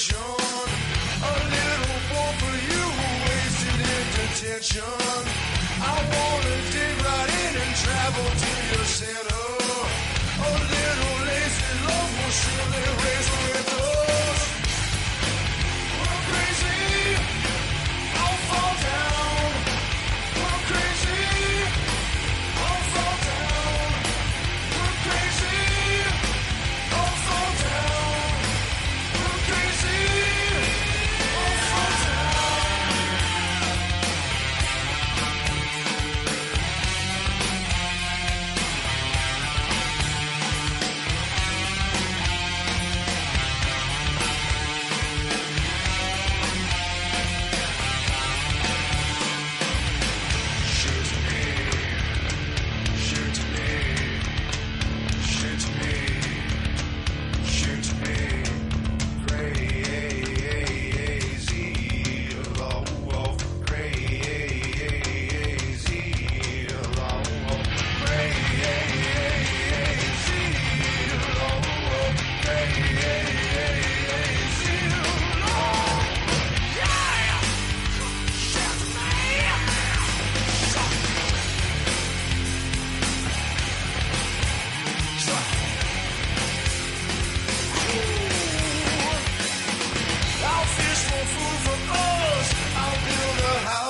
protection. A little war for you, wasted in detention. I wanna dig right in and travel to your center. A little lazy love will surely raise I'll build a house.